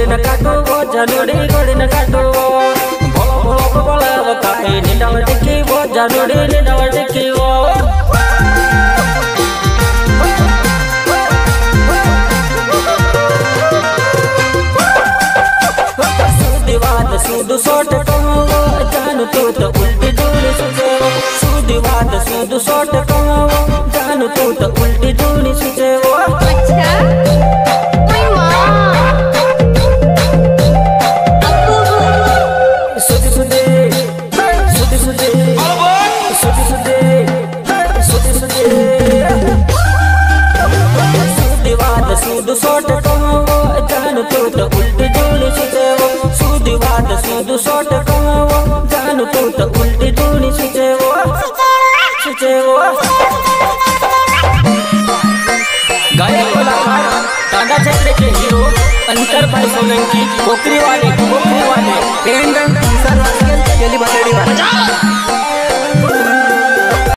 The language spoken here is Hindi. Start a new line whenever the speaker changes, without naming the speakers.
गोड़ काटो वो जनोड़ी गोड़ काटो भोक भोक बोला वो काटे निडाल टिकी वो जनोड़ी निडाल टिकी वो सुदिवाद सुदु सोट कहो जानु तू तो उल्टी डोली सुदिवाद सुदु सोट सुदिवाद सुद सोट कहो जान तो त उल्ट डोल सुचेवो सुदिवाद सुद सोट कहो जान तो त उल्ट डोल सुचेवो सुचेवो गायक कलाकार दादा चक्र के हीरो, अंतर भाई सोलंकी कोकरी वाले कोकरी वाले।
पेंडन